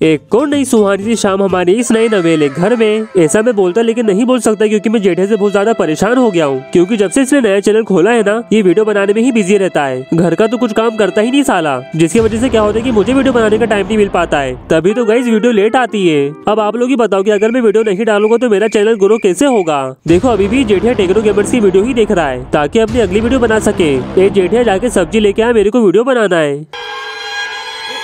एक को नई सुहानी सी शाम हमारे इस नए नवेले घर में। ऐसा मैं बोलता लेकिन नहीं बोल सकता क्योंकि मैं जेठे से बहुत ज़्यादा परेशान हो गया हूँ। क्योंकि जब से इसने नया चैनल खोला है ना, ये वीडियो बनाने में ही बिज़ी रहता है। घर का तो कुछ काम करता ही नहीं साला, जिसकी वजह से क्या होता है कि मुझे वीडियो बनाने का टाइम नहीं मिल पाता है। तभी तो गई वीडियो लेट आती है। अब आप लोग ही बताओ कि अगर मैं वीडियो नहीं डालूँगा तो मेरा चैनल ग्रो कैसे होगा? देखो अभी भी जेठिया टेक्नो गेमर्स की वीडियो ही देख रहा है, ताकि अपनी अगली वीडियो बना सके। ए जेठिया जाके सब्ज़ी लेके आया मेरे को वीडियो बनाना है।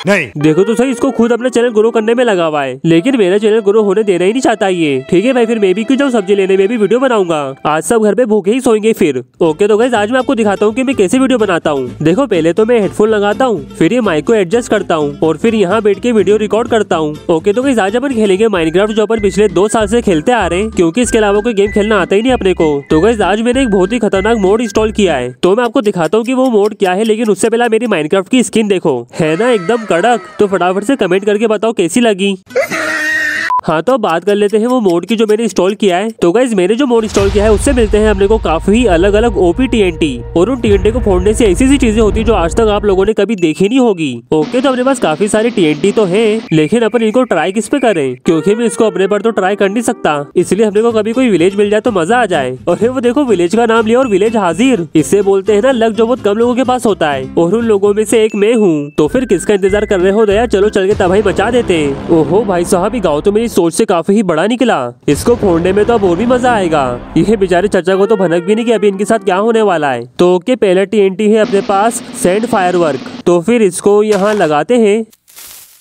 नहीं। देखो तो सही, इसको खुद अपना चैनल ग्रो करने में लगा हुआ है। लेकिन मेरा चैनल ग्रो होने देना ही नहीं चाहता ये। ठीक है भाई, फिर मैं भी क्यों जाऊँ सब्ज़ी लेने? में भी वीडियो बनाऊँगा। आज सब घर पे भूखे ही सोएँगे फिर। ओके तो गाइज़ आज मैं आपको दिखाता हूँ की मैं कैसे वीडियो बनाता हूँ। देखो, पहले तो मैं हेडफोन लगाता हूँ, फिर ये माइक को एडजस्ट करता हूँ, और फिर यहाँ बैठ के वीडियो रिकॉर्ड करता हूँ। ओके तो गाइज़ आज अपन खेलेंगे माइनक्राफ्ट जो अपन पिछले दो साल से खेलते आ रहे हैं, क्योंकि इसके अलावा कोई गेम खेलना आता ही नहीं अपने को। तो गाइज़ आज मैंने एक बहुत ही खतरनाक मोड इंस्टॉल किया है। तो मैं आपको दिखाता हूँ की वो मोड क्या है, लेकिन उससे पहले मेरी माइनक्राफ्ट की स्किन देखो। है ना, एकदम कड़क तो फटाफट से कमेंट करके बताओ कैसी लगी। हाँ तो बात कर लेते हैं वो मोड की जो मैंने इंस्टॉल किया है। तो गाइज़ मैंने जो मोड इंस्टॉल किया है, उससे मिलते हैं अपने को काफ़ी अलग अलग ओपी टीएनटी और उन टीएनटी को फोड़ने से ऐसी ऐसी चीज़ें होती है जो आज तक आप लोगों ने कभी देखी नहीं होगी। ओके तो अपने पास काफ़ी सारे टीएनटी तो है, लेकिन अपन इनको ट्राई किस पे करें? क्योंकि मैं इसको अपने पर तो ट्राई कर नहीं सकता। इसलिए अपने को कभी कोई विलेज मिल जाए तो मज़ा आ जाए। और वो देखो विलेज का नाम लिया और विलेज हाजिर। इससे बोलते है ना लक जो बहुत कम लोगों के पास होता है। और उन लोगों में से एक मैं हूँ। तो फिर किसका इंतज़ार कर रहे हो दया? चलो, चल के तबाही बचा देते ओहो, भाई साहब, ये गाँव तो मेरी सोच से काफ़ी ही बड़ा निकला। इसको फोड़ने में तो अब और भी मज़ा आएगा। यह बेचारे चाचा को तो भनक भी नहीं कि अभी इनके साथ क्या होने वाला है। तो ओके, पहला टीएनटी है अपने पास सेंड फायर तो फिर इसको यहाँ लगाते हैं।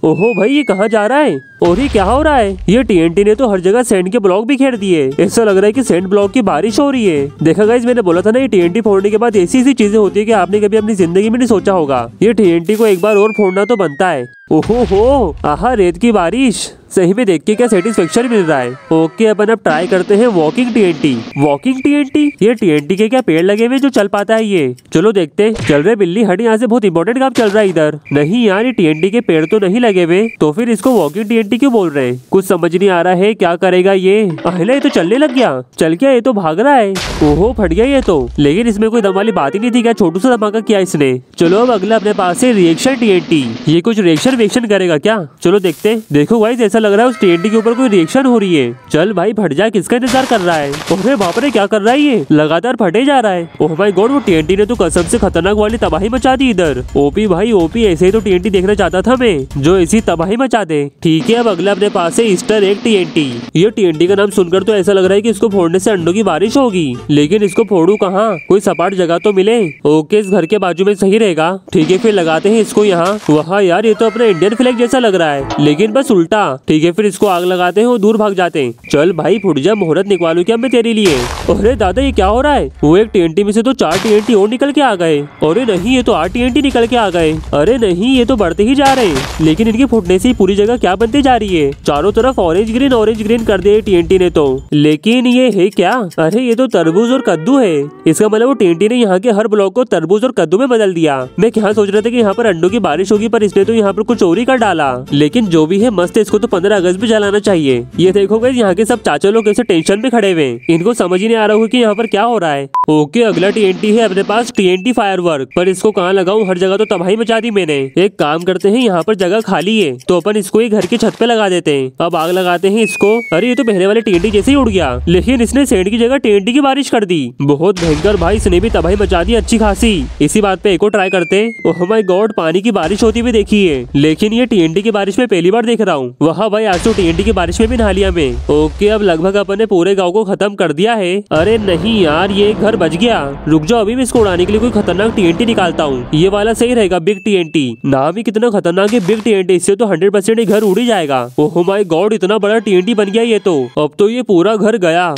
ओहो भाई, ये कहाँ जा रहा है? और ये क्या हो रहा है? ये टीएनटी ने तो हर जगह सेंड के ब्लॉक भी खेर दिए। ऐसा लग रहा है कि सेंड ब्लॉक की बारिश हो रही है। देखा गाइज़ मैंने बोला था ना, ये टीएनटी फोड़ने के बाद ऐसी ऐसी चीज़ें होती है कि आपने कभी अपनी ज़िंदगी में नहीं सोचा होगा। ये टीएनटी को एक बार और फोड़ना तो बनता है। ओहो हो! आहा, रेत की बारिश! सही में देख के क्या सेटिस्फेक्शन मिल रहा है। ओके, अपन अब ट्राई करते हैं वॉकिंग टीएनटी वॉकिंग टीएनटी ये टीएनटी के क्या पेड़ लगे हुए जो चल पाता है ये? चलो देखते चल रहे बिल्ली हट, यहाँ से बहुत इंपॉर्टेंट काम चल रहा है इधर। नहीं यार, ये टीएनटी के पेड़ तो नहीं लगे हुए। तो फिर इसको वॉकिंग टीएनटी क्यों बोल रहे कुछ समझ नहीं आ रहा है, क्या करेगा ये? अहला ये तो चलने लग गया। चल क्या ये तो भाग रहा है। ओहो, फट गया ये तो। लेकिन इसमें कोई दम वाली बात ही नहीं थी क्या? छोटू सा धमाका किया इसने। चलो अब अगला अपने पास है रिएक्शन टीएनटी ये कुछ रिएक्शन रिएक्शन करेगा क्या? चलो देखते देखो भाई, जैसा लग रहा है उस टीएनटी के ऊपर कोई रिएक्शन हो रही है। चल भाई, फट जा, किसका इंतज़ार कर रहा है? ओहे, बाप रे, क्या कर रहा है ये? लगातार फटे जा रहा है। ओह भाई गॉड वो टीएनटी ने तो कसम से खतरनाक वाली तबाही मचा दी इधर। ओपी भाई, ओपी, ऐसे ही तो टीएनटी देखना चाहता था मैं, जो ऐसी तबाही मचा दे। ठीक है अब अगला अपने पास है ईस्टर एक टीएनटी ये टीएनटी का नाम सुनकर तो ऐसा लग रहा है कि इसको फोड़ने से अंडों की बारिश होगी। लेकिन इसको फोड़ू कहाँ? कोई सपाट जगह तो मिले? ओके, इस घर के बाजू में सही रहेगा। ठीक है, फिर लगाते हैं इसको यहाँ। वहाँ यार, ये तो अपना इंडियन फ्लैग जैसा लग रहा है। लेकिन बस उल्टा। ठीक है, फिर इसको आग लगाते हैं और दूर भाग जाते हैं। चल भाई, फुट जा, मुहूर्त निकालू क्या मैं तेरे लिए? अरे दादा, ये क्या हो रहा है? वो एक टीएनटी में से तो चार टीएनटी और निकल के आ गए। अरे नहीं, ये तो आठ टीएनटी निकल के आ गए। अरे नहीं, ये तो बढ़ते ही जा रहे हैं। लेकिन इनके फुटने से पूरी जगह क्या बनते जा रही है। चारों तरफ़ ऑरेंज ग्रीन ऑरेंज ग्रीन कर दिए टीएनटी ने तो। लेकिन ये है क्या? अरे, ये तो तरबूज और कद्दू है। इसका मतलब वो टीएनटी ने यहाँ के हर ब्लॉक को तरबूज और कद्दू में बदल दिया। मैं क्या सोच रहा था कि यहाँ पर अंडों की बारिश होगी, पर इसने तो यहाँ पर कुछ चोरी कर डाला। लेकिन जो भी है, मस्त इसको तो पंद्रह अगस्त भी जलाना चाहिए। ये देखो गए यहाँ के सब चाचा लोग ऐसे टेंशन में खड़े हुए इनको समझ ही नहीं आ रहा हो की यहाँ पर क्या हो रहा है। ओके, अगला टीएनटी है अपने पास टीएनटी फायर पर इसको कहाँ लगाऊँ? हर जगह तो तबाही मचा दी मैंने। एक काम करते हैं, यहाँ पर जगह खाली है। तो अपन इसको ही घर की छत पे लगा देते हैं। अब आग लगाते हैं इसको, अरे, ये तो पहले वाले टीएनटी जैसे ही उड़ गया। लेकिन इसने सेंड की जगह टीएनटी की बारिश कर दी। बहुत भयंकर भाई, इसने भी तबाही मचा दी अच्छी खासी। इसी बात पे एक और ट्राई करते ओह माय गॉड पानी की बारिश होती हुई देखी है। लेकिन ये टीएनटी की बारिश में पहली बार देख रहा हूँ। वहाँ भाई, आज तो टीएनटी की बारिश में भी नहा लिया मैं। ओके, अब लगभग अपन ने पूरे गाँव को खत्म कर दिया है। अरे नहीं यार, ये घर बच गया। रुक जाओ, अभी मैं इसको उड़ाने के लिए कोई खतरनाक टीएनटी निकालता हूँ। ये वाला सही रहेगा बिग टीएनटी नाम ही कितना खतरनाक है बिग टीएनटी इससे तो हंड्रेड परसेंट घर उड़ी ही जाएगा। ओह माय गॉड इतना बड़ा टीएनटी बन गया ये तो। अब तो ये पूरा घर गया।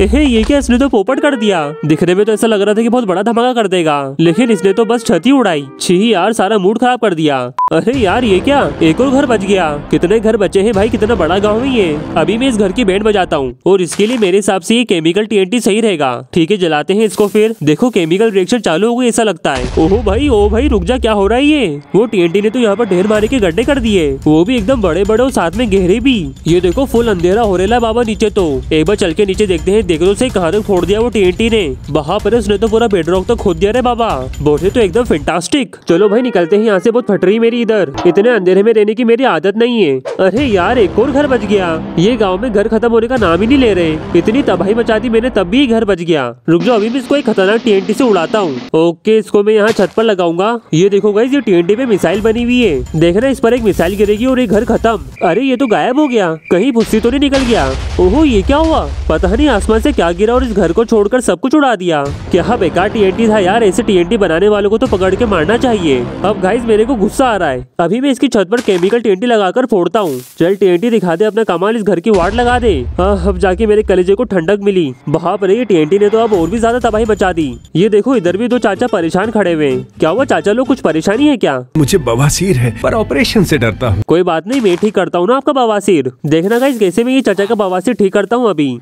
एहे, ये क्या इसने तो पोपट कर दिया? दिखने में तो ऐसा लग रहा था कि बहुत बड़ा धमाका कर देगा। लेकिन इसने तो बस छत ही उड़ाई। छी, यार, सारा मूड खराब कर दिया। अरे यार, ये क्या? एक और घर बच गया। कितने घर बचे हैं भाई? कितना बड़ा गाँव है ये। अभी मैं इस घर की बैंड बजाता हूँ। और इसके लिए मेरे हिसाब से ये केमिकल टीएनटी सही रहेगा। ठीक है, जलाते हैं इसको फिर। देखो, केमिकल रिएक्शन चालू हो गई, ऐसा लगता है। ओहो भाई, ओ भाई, रुक जा, क्या हो रहा है ये? वो टीएनटी ने तो यहाँ पर ढेर मारे के गड्ढे कर दिए। वो भी एकदम बड़े बड़े और साथ में गहरे भी। ये देखो, फुल अंधेरा हो रहा बाबा नीचे तो। एक बार चल के नीचे देखते हैं देखो तो सही, कहाँ फोड़ दिया वो टीएनटी ने। वहाँ पर उसने तो पूरा बेडरॉक तक खोद दिया रे बाबा। बोले तो एकदम फेंटास्टिक चलो भाई, निकलते हैं यहाँ से, बहुत फट रही मेरी इधर। इतने अंधेरे में रहने की मेरी आदत नहीं है। अरे यार, एक और घर बच गया। ये गाँव में घर खत्म होने का नाम ही नहीं ले रहे। इतनी तबाही मचा दी मैंने, तब भी घर बच गया। रुक जाओ, अभी भी इसको एक खतरनाक टीएनटी से उड़ाता हूँ। ओके, इसको मैं यहाँ छत पर लगाऊँगा। ये देखो गाइस ये टीएनटी पे मिसाइल बनी हुई है। देखना इस पर एक मिसाइल गिरेगी और एक घर खत्म। अरे, ये तो गायब हो गया। कहीं भुस्सी तो नहीं निकल गया। ओहो, ये क्या हुआ? पता नहीं, आसमान से क्या गिरा और इस घर को छोड़कर सब कुछ उड़ा दिया। क्या बेकार टीएनटी था यार ऐसे टीएनटी बनाने वालों को तो पकड़ के मारना चाहिए। अब गाइस मेरे को गुस्सा आ रहा है। अभी मैं इसकी छत पर केमिकल टीएनटी लगाकर फोड़ता हूँ। चल टीएनटी दिखा दे अपना कमाल इस घर की वार्ड लगा दे। हाँ अब जाके मेरे कलेजे को ठंडक मिली। पर ये टीएनटी ने तो अब और भी ज़्यादा तबाही मचा दी। ये देखो इधर भी दो चाचा परेशान खड़े हुए क्या हुआ चाचा लोग कुछ परेशानी है क्या? मुझे बवासीर है पर ऑपरेशन से डरता हूँ। कोई बात नहीं मैं ठीक करता हूँ ना आपका बवासीर। देखना गाइस कैसे मैं ये चाचा का बवासीर ठीक करता हूँ अभी।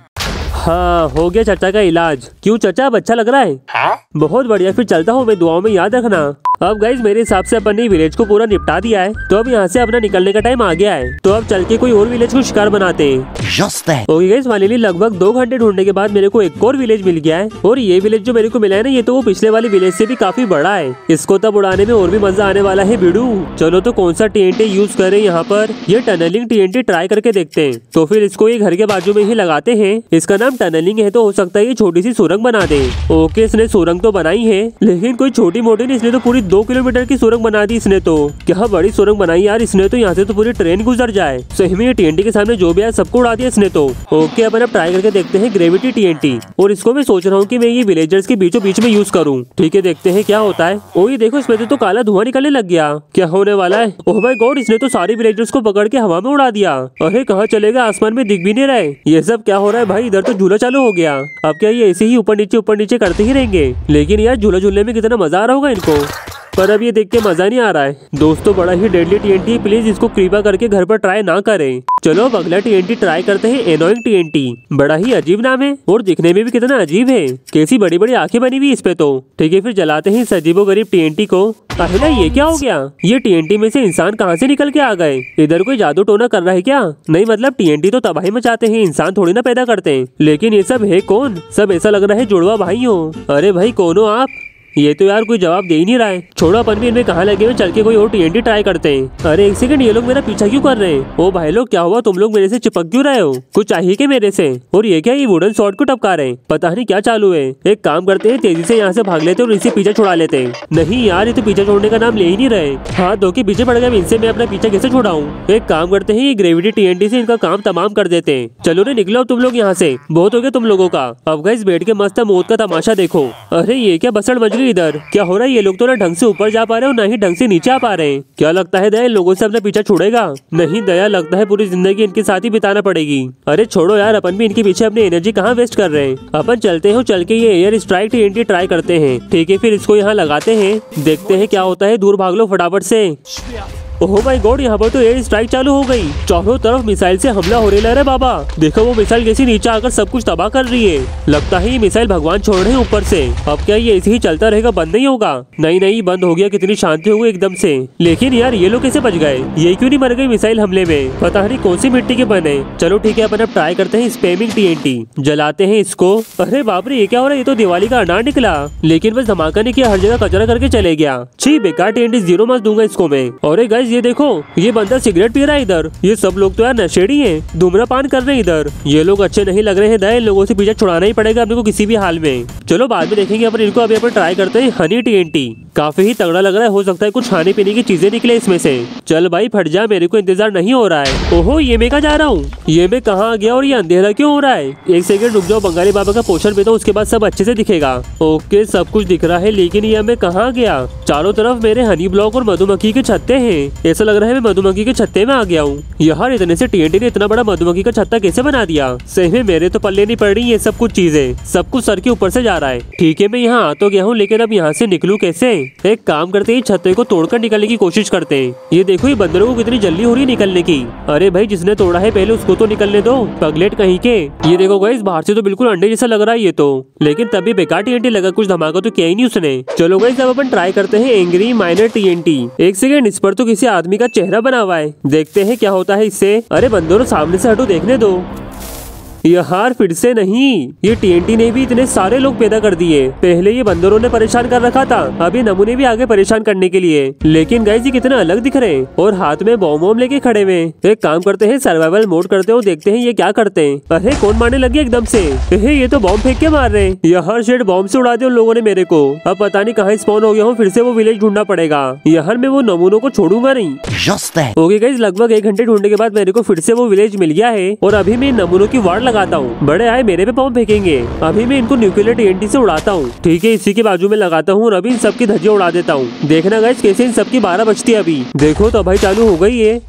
हाँ हो गया चाचा का इलाज। क्यों चाचा अब अच्छा लग रहा है? हा? बहुत बढ़िया फिर चलता हूँ मैं दुआओं में याद रखना। अब गाइज़ मेरे हिसाब से अपन ने विलेज को पूरा निपटा दिया है। तो अब यहाँ से अपना निकलने का टाइम आ गया है। तो अब चल के कोई और विलेज को शिकार बनाते हैं. ओके फाइनली लगभग दो घंटे ढूँढने के बाद मेरे को एक और विलेज मिल गया है। और ये विलेज जो मेरे को मिला है ना ये तो वो पिछले वाले विलेज से भी काफ़ी बड़ा है। इसको तब उड़ाने में और भी मज़ा आने वाला है बिडू। चलो तो कौन सा टीएनटी यूज़ करें यहाँ पर? ये टनलिंग टीएनटी ट्राई करके देखते हैं। तो फिर इसको ये घर के बाजू में ही लगाते हैं। इसका नाम टनलिंग है तो हो सकता है ये छोटी सी सुरंग बना दे। ओके इसने सुरंग तो बनाई है लेकिन कोई छोटी मोटी नहीं इसने तो पूरी दो किलोमीटर की सुरंग बना दी इसने तो। क्या बड़ी सुरंग बनाई यार इसने तो यहाँ से तो पूरी ट्रेन गुजर जाए। सही में टीएनटी के सामने जो भी है, सबको उड़ा दिया इसने तो। ओके अपन अब ट्राई करके देखते हैं ग्रेविटी टीएनटी और इसको मैं सोच रहा हूँ की मैं ये विलेजर्स के बीचों बीच में यूज़ करूँ। ठीक है, देखते हैं क्या होता है। ओ ये देखो, इसमें तो काला धुआँ निकलने लग गया। क्या होने वाला है? ओह माय गॉड इसने तो सारे विलेजर्स को पकड़ के हवा में उड़ा दिया। अरे, कहाँ चलेगा आसमान में दिख भी नहीं रहे। ये सब क्या हो रहा है भाई? इधर तो झूला चालू हो गया। अब क्या ये ऐसे ही ऊपर नीचे ऊपर नीचे करते ही रहेंगे? लेकिन यार, झूला झूलने में कितना मज़ा आ रहा होगा इनको। पर अब ये देख के मज़ा नहीं आ रहा है। दोस्तों, बड़ा ही डेडली टीएनटी प्लीज़ इसको कृपा करके घर पर ट्राई ना करें। चलो अब अगला टीएनटी ट्राई करते हैं एनोइंग टीएनटी बड़ा ही अजीब नाम है और दिखने में भी कितना अजीब है। कैसी बड़ी बड़ी आँखें बनी हुई इस पे तो। ठीक है, फिर जलाते हैं इस अजीबो गरीब टीएनटी को। अहिला, ये क्या हो गया? ये टीएनटी में से इंसान कहाँ से निकल के आ गए? इधर कोई जादू टोना कर रहा है क्या? नहीं मतलब टीएनटी तो तबाही मचाते हैं, इंसान थोड़ी ना पैदा करते हैं। लेकिन ये सब है कौन? सब ऐसा लग रहा है जुड़वा भाई हो अरे भाई, कौन हो आप? ये तो यार कोई जवाब दे ही नहीं रहा है। छोड़ो, अपन भी इनमें कहाँ लगे हुए चल के कोई और टीएनटी ट्राई करते हैं। अरे, एक सेकंड ये लोग मेरा पीछा क्यों कर रहे हैं? ओ भाई लोग, क्या हुआ? तुम लोग मेरे से चिपक क्यों रहे हो? कुछ चाहिए क्या मेरे से? और ये क्या, ये वुडन शॉर्ट को टपका रहे हैं? पता नहीं क्या चालू है। एक काम करते हैं, तेज़ी से यहाँ से भाग लेते और इनसे पीछे छुड़ा लेते हैं। नहीं यार, ये तो पीछे छोड़ने का नाम ले ही नहीं रहे हाथ धो के पीछे पड़ गए इनसे मैं अपना पीछा कैसे छुड़ाऊँ? एक काम करते हैं, ये ग्रेविटी टीएनटी से इनका काम तमाम कर देते हैं। चलो रे निकलो तुम लोग यहाँ से। बहुत हो गया तुम लोगों का। अब गए बैठ के मस्त मौत का तमाशा देखो। अरे, ये क्या बसड़ मच गई इधर। क्या हो रहा है? ये लोग तो ना ढंग से ऊपर जा पा रहे हो ना ही ढंग से नीचे आ पा रहे हैं। क्या लगता है दया लोगों से अपना पीछा छोड़ेगा? नहीं, दया, लगता है पूरी ज़िंदगी इनके साथ ही बिताना पड़ेगी। अरे छोड़ो यार, अपन भी इनके पीछे अपनी एनर्जी कहाँ वेस्ट कर रहे हैं? अपन चलते हो चल के ये एयर स्ट्राइक टी ट्राई करते हैं। ठीक है, फिर इसको यहाँ लगाते हैं। देखते हैं क्या होता है। दूर भाग लो फटाफट से। ओह माय गॉड, यहाँ पर तो एयर स्ट्राइक चालू हो गई। चारों तरफ़ मिसाइल से हमला हो रहा है बाबा। देखो, वो मिसाइल कैसी नीचे आकर सब कुछ तबाह कर रही है। लगता है ये मिसाइल भगवान छोड़ रहे हैं ऊपर से। अब क्या ये ऐसे ही चलता रहेगा, बंद नहीं होगा? नहीं नहीं बंद हो गया, कितनी शांति हो गई एकदम से। लेकिन यार, ये लोग कैसे बच गए? ये क्यों नहीं मर गए मिसाइल हमले में? पता नहीं कौन सी मिट्टी के बने। चलो ठीक है, अपन अब ट्राई करते हैं स्पेमिंग टी जलाते हैं इसको। अरे बाप रे, ये क्या हो रहा है? ये तो दिवाली का अनार निकला। लेकिन बस धमाका नहीं किया, हर जगह कचरा करके चले गया। छी, बेकार टी एन ज़ीरो मार्क्स दूँगा इसको मैं। और गाइस ये देखो, ये बंदा सिगरेट पी रहा है इधर। ये सब लोग तो यार नशेड़ी हैं, धूम्रपान कर रहे हैं इधर। ये लोग अच्छे नहीं लग रहे हैं दया इन लोगों से पीछे छुड़ाना ही पड़ेगा अपने को किसी भी हाल में। चलो, बाद में देखेंगे अपन इनको, अभी अपन ट्राई करते हैं हनी टी काफ़ी ही तगड़ा लग रहा है, हो सकता है कुछ खाने पीने की चीज़ें निकले इसमें से। चल भाई, फट जा, मेरे को इंतज़ार नहीं हो रहा है। ओहो, ये मैं कहा जा रहा हूँ? ये मैं कहाँ आ गया और ये अंधेरा क्यों हो रहा है? एक सेकंड रुक जाओ, बंगाली बाबा का पोषण पीता हूँ उसके बाद सब अच्छे से दिखेगा। ओके, सब कुछ दिख रहा है, लेकिन ये मैं कहाँ गया? चारों तरफ़ मेरे हनी ब्लॉक और मधुमक्खी के छत्ते हैं। ऐसा लग रहा है मैं मधुमक्खी के छत्ते में आ गया हूँ। यार इतने से टीएनटी ने इतना बड़ा मधुमक्खी का छत्ता कैसे बना दिया? सही में मेरे तो पल्ले नहीं पड़ रही, ये सब कुछ चीज़ें। सब कुछ सर के ऊपर से जा रहा है। ठीक है, मैं यहाँ आ तो गया हूँ, लेकिन अब यहाँ से निकलू कैसे? एक काम करते हैं छत्ते को तोड़कर निकलने की कोशिश करते हैं। ये देखो, ये बंदरों को कितनी जल्दी हो रही है निकलने की। अरे भाई, जिसने तोड़ा है पहले उसको तो निकलने दो। पगलेट कहीं के। ये देखो गाइस बाहर से तो बिल्कुल अंडे जैसा लग रहा है ये तो। लेकिन तभी बेकार टीएनटी लगा, कुछ धमाका तो किया ही नहीं उसने। चलो गाइस अब अपन ट्राई करते हैं एंग्री माइनर टीएनटी एक सेकंड इस पर तो किसी आदमी का चेहरा बना हुआ है। देखते हैं क्या होता है इससे। अरे बंदरों, सामने से हटो, देखने दो। यार फिर से नहीं। ये टीएनटी ने भी इतने सारे लोग पैदा कर दिए। पहले ये बंदरों ने परेशान कर रखा था। अभी नमूने भी आगे परेशान करने के लिए। लेकिन गाइस ये कितना अलग दिख रहे हैं। और हाथ में बॉम्ब वॉम्ब लेके खड़े हुए एक काम करते हैं सर्वाइवल मोड करते हो देखते हैं ये क्या करते हैं। अरे कौन मारने लगे एकदम से? अरे ये तो बॉम्ब फेंक के मार रहे हैं। यार शेड बॉम्ब से उड़ा दिया उन लोगों ने मेरे को। अब पता नहीं कहाँ स्पॉन हो गया हूँ फिर से वो विलेज ढूंढना पड़ेगा। यहाँ मैं वो नमूनों को छोड़ूँगा नहीं. ओके गाइस लगभग एक घंटे ढूँढने के बाद मेरे को फिर से वो विलेज मिल गया है। और अभी मैं नमूनों की वार्ड लगाता हूँ। बड़े आए मेरे पे पंप फेंकेंगे। अभी मैं इनको न्यूक्लियर टीएनटी से उड़ाता हूँ। ठीक है, इसी के बाजू में लगाता हूँ और अभी इन सबकी धजिया उड़ा देता हूँ। देखना गाइस कैसे इन सबकी बारह बजती है अभी। देखो तो भाई चालू हो गई है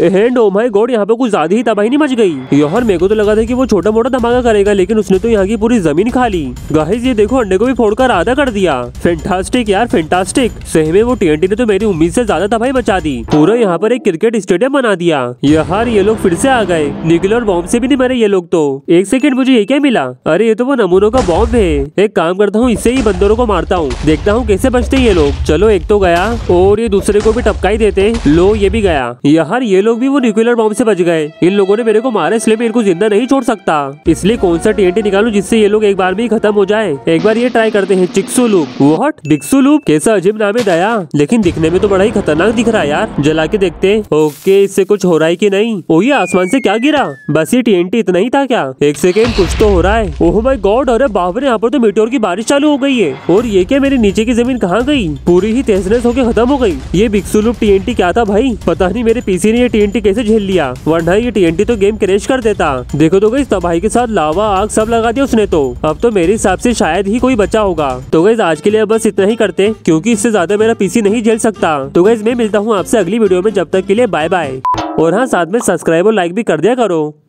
एंड ओ माय गॉड यहाँ पे कुछ ज़्यादा ही तबाही नहीं मच गई। यार, मेरे को तो लगा था कि वो छोटा मोटा धमाका करेगा, लेकिन उसने तो यहाँ की पूरी ज़मीन खा ली। गाइस ये देखो, अंडे को भी फोड़कर आधा कर दिया। फैंटास्टिक यार फैंटास्टिक सही में वो टीएनटी ने तो मेरी उम्मीद से ज़्यादा तबाही मचा दी। पूरा यहाँ पर एक क्रिकेट स्टेडियम बना दिया। यार, ये लोग फिर से आ गए। न्यूक्लियर बॉम्ब से भी नहीं मरे ये लोग तो। एक सेकंड मुझे ये क्या मिला? अरे, ये तो वो नमूनों का बॉम्ब है। एक काम करता हूँ, इससे ही बंदरों को मारता हूँ। देखता हूँ कैसे बचते ये लोग। चलो, एक तो गया, और ये दूसरे को भी टपकाई देते। लो, ये भी गया। यार, ये लोग भी वो न्यूक्लियर बॉम्ब से बच गए। इन लोगों ने मेरे को मारा, इसलिए मैं इनको ज़िंदा नहीं छोड़ सकता। इसलिए कौन सा टीएनटी निकालूं जिससे ये लोग एक बार में ही खत्म हो जाए? एक बार ये ट्राई करते हैं चिक्सू लूप व्हाट डिक्सू लूप कैसा अजीब नाम है दया। लेकिन दिखने में तो बड़ा ही खतरनाक दिख रहा है यार। जला के देखते ओके, इससे कुछ हो रहा है की नहीं? ओ ये आसमान से क्या गिरा? बस ये टीएनटी इतना ही था क्या? एक सेकेंड कुछ तो हो रहा है। ओह माय गॉड अरे बाप रे, यहाँ पर तो मीटेयोर की बारिश चालू हो गई है। और ये क्या मेरे नीचे की ज़मीन कहाँ गई? पूरी ही तहस होके खत्म हो गई। ये बिक्सू लूप टीएनटी क्या था भाई? पता नहीं, मेरे पीसी ने ये टीएनटी कैसे झेल लिया? वरना ये टीएनटी तो गेम क्रैश कर देता। देखो तो गई, तबाही के साथ लावा, आग सब लगा दिया उसने तो। अब तो मेरे हिसाब से शायद ही कोई बचा होगा। तो गई, आज के लिए बस इतना ही करते, क्यूँकी इससे ज़्यादा मेरा पीसी नहीं झेल सकता। तो गई, मैं मिलता हूँ आपसे अगली वीडियो में, जब तक के लिए बाय बाय और हाँ साथ में सब्सक्राइब और लाइक भी कर दिया करो।